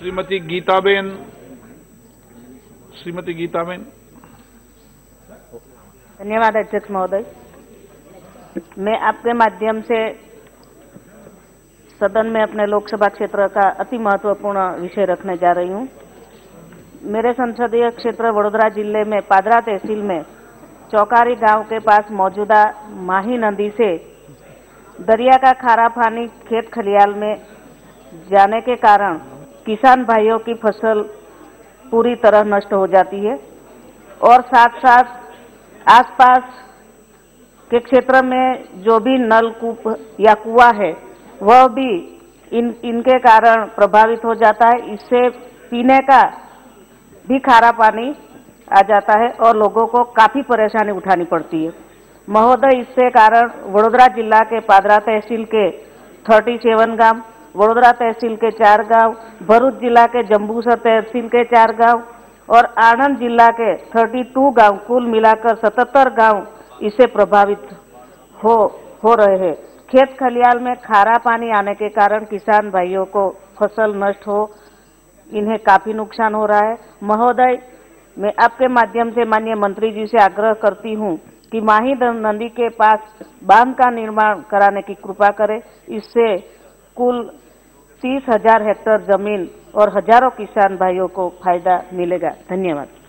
श्रीमती गीताबेन श्रीमती गीताबेन। धन्यवाद अध्यक्ष महोदय। मैं आपके माध्यम से सदन में अपने लोकसभा क्षेत्र का अति महत्वपूर्ण विषय रखने जा रही हूँ। मेरे संसदीय क्षेत्र वडोदरा ज़िले में पादरा तहसील में चौकारी गाँव के पास मौजूदा माही नदी से दरिया का खारा पानी खेत खलियाल में जाने के कारण किसान भाइयों की फ़सल पूरी तरह नष्ट हो जाती है और साथ साथ आसपास के क्षेत्र में जो भी नलकूप या कुआ है, वह भी इन, इनके कारण प्रभावित हो जाता है। इससे पीने का भी खारा पानी आ जाता है और लोगों को काफ़ी परेशानी उठानी पड़ती है। महोदय, इससे कारण वडोदरा जिला के पादरा तहसील के 37 गाँव वडोदरा तहसील के चार गाँव, भरूच जिला के जम्बूसर तहसील के चार गाँव और आनंद जिला के 32 गाँव, कुल मिलाकर 77 गाँव इससे प्रभावित हो हो रहे हैं। खेत खलियाल में खारा पानी आने के कारण किसान भाइयों को फ़सल नष्ट हो, इन्हें काफ़ी नुकसान हो रहा है। महोदय, मैं आपके माध्यम से माननीय मंत्री जी से आग्रह करती हूँ कि माही नदी के पास बाँध का निर्माण कराने की कृपा करें। इससे कुल तीस हज़ार हेक्टेयर ज़मीन और हज़ारों किसान भाइयों को फ़ायदा मिलेगा। धन्यवाद।